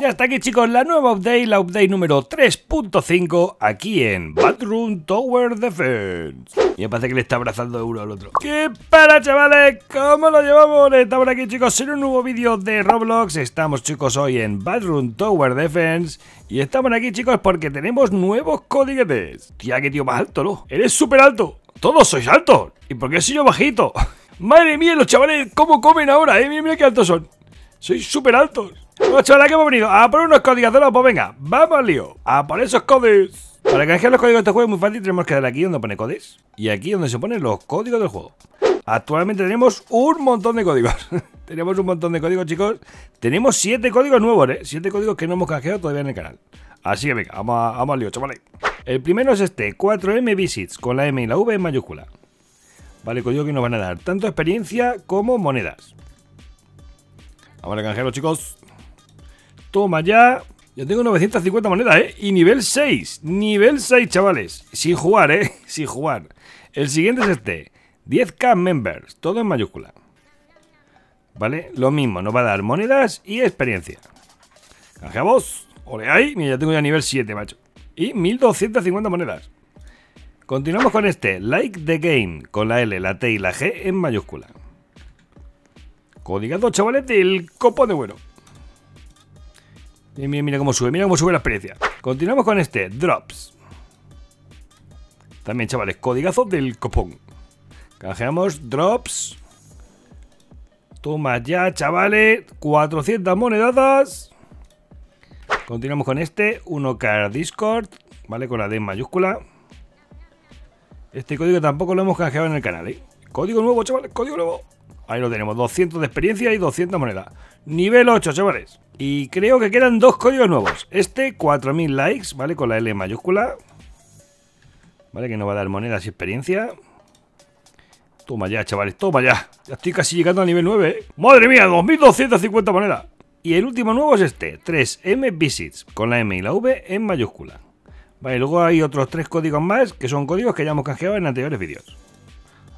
Ya está aquí chicos la nueva update, la update número 3.5 aquí en Batroom Tower Defense. Y me parece que le está abrazando uno al otro. ¿Qué para chavales? ¿Cómo lo llevamos? Estamos aquí chicos en un nuevo vídeo de Roblox. Estamos chicos hoy en Batroom Tower Defense. Y estamos aquí chicos porque tenemos nuevos códigos. Tía, qué tío más alto, ¿no? Eres súper alto. Todos sois altos. ¿Y por qué soy yo bajito? Madre mía, los chavales, ¿cómo comen ahora? Eh? Mira, mira qué altos son. Sois súper altos. Bueno, chavales, que hemos venido a poner unos códigos de pues venga, vamos al lío. A poner esos códigos. Para canjear los códigos de este juego es muy fácil, tenemos que dar aquí donde pone códigos. Y aquí donde se ponen los códigos del juego. Actualmente tenemos un montón de códigos. tenemos un montón de códigos, chicos. Tenemos 7 códigos nuevos, ¿eh? 7 códigos que no hemos canjeado todavía en el canal. Así que venga, vamos, a, vamos al lío, chavales. El primero es este, 4M Visits, con la M y la V en mayúscula. Vale, código que nos van a dar tanto experiencia como monedas. Vamos a canjearlo, chicos. Toma ya. Yo tengo 950 monedas, ¿eh? Y nivel 6. Nivel 6, chavales. Sin jugar, ¿eh? Sin jugar. El siguiente es este. 10k members. Todo en mayúscula. ¿Vale? Lo mismo. Nos va a dar monedas y experiencia. Canjeamos. Ole ahí. Mira, ya tengo ya nivel 7, macho. Y 1250 monedas. Continuamos con este. Like the game. Con la L, la T y la G en mayúscula. Código, chavales, del copo de bueno. Mira, mira cómo sube, mira cómo sube la experiencia. Continuamos con este, Drops. También, chavales, codigazo del copón. Canjeamos Drops. Toma ya, chavales. 400 monedadas. Continuamos con este, 1K Discord. ¿Vale? Con la D en mayúscula. Este código tampoco lo hemos canjeado en el canal, ¿eh? Código nuevo, chavales, código nuevo. Ahí lo tenemos, 200 de experiencia y 200 monedas. Nivel 8, chavales. Y creo que quedan dos códigos nuevos. Este, 4000 likes, ¿vale? Con la L mayúscula. ¿Vale? Que nos va a dar monedas y experiencia. Toma ya, chavales, toma ya. Ya estoy casi llegando a nivel 9, ¿eh? ¡Madre mía! 2250 monedas. Y el último nuevo es este, 3M Visits, con la M y la V en mayúscula. Vale, luego hay otros tres códigos más, que son códigos que ya hemos canjeado en anteriores vídeos.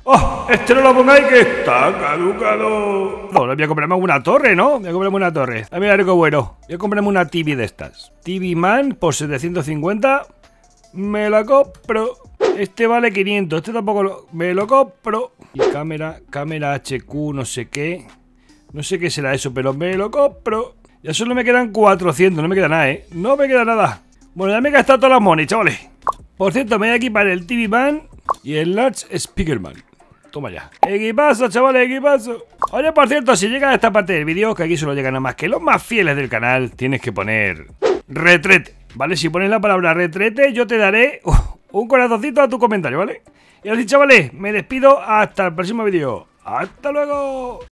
¡Oh! Este no lo pongáis que está caducado. No, voy a comprarme una torre, ¿no? Voy a comprarme una torre. A ver, qué bueno. Voy a comprarme una TV de estas. TV Man por 750. Me la compro. Este vale 500. Este tampoco lo... Me lo compro. Y cámara, cámara HQ, no sé qué. No sé qué será eso, pero me lo compro. Ya solo me quedan 400. No me queda nada, ¿eh? No me queda nada. Bueno, ya me he gastado todas las money, chavales. Por cierto, me voy a equipar el TV Man y el Large Speakerman. Toma ya. Equipazo, chavales, equipazo. Oye, por cierto, si llegas a esta parte del vídeo, que aquí solo llegan nada más que los más fieles del canal, tienes que poner retrete, ¿vale? Si pones la palabra retrete, yo te daré un corazoncito a tu comentario, ¿vale? Y así, chavales, me despido hasta el próximo vídeo. ¡Hasta luego!